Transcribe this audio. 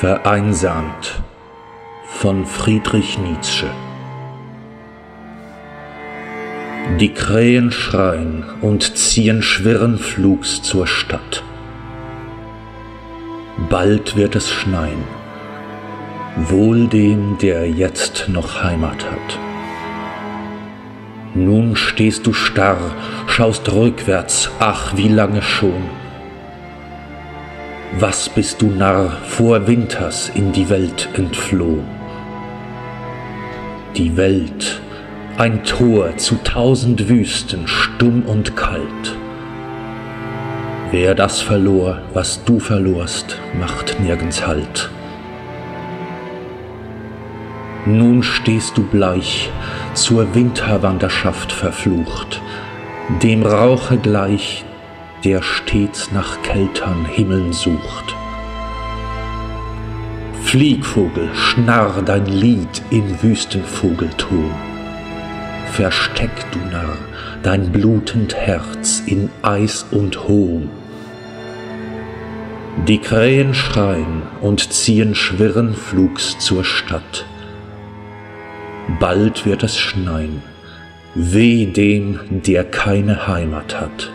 Vereinsamt von Friedrich Nietzsche Die Krähen schreien und ziehen schwirren Flugs zur Stadt. Bald wird es schneien, wohl dem, der jetzt noch Heimat hat. Nun stehst du starr, schaust rückwärts, ach wie lange schon. Was bist du Narr vor Winters in die Welt entfloh? Die Welt, ein Tor zu tausend Wüsten, stumm und kalt. Wer das verlor, was du verlorst, macht nirgends Halt. Nun stehst du bleich, zur Winterwanderschaft verflucht, dem Rauche gleich, der stets nach kältern Himmeln sucht. Fliegvogel, schnarr dein Lied in Wüstenvogelton. Versteck, du Narr, dein blutend Herz in Eis und Hohn. Die Krähen schreien und ziehen schwirren Flugs zur Stadt. Bald wird es schneien, weh dem, der keine Heimat hat.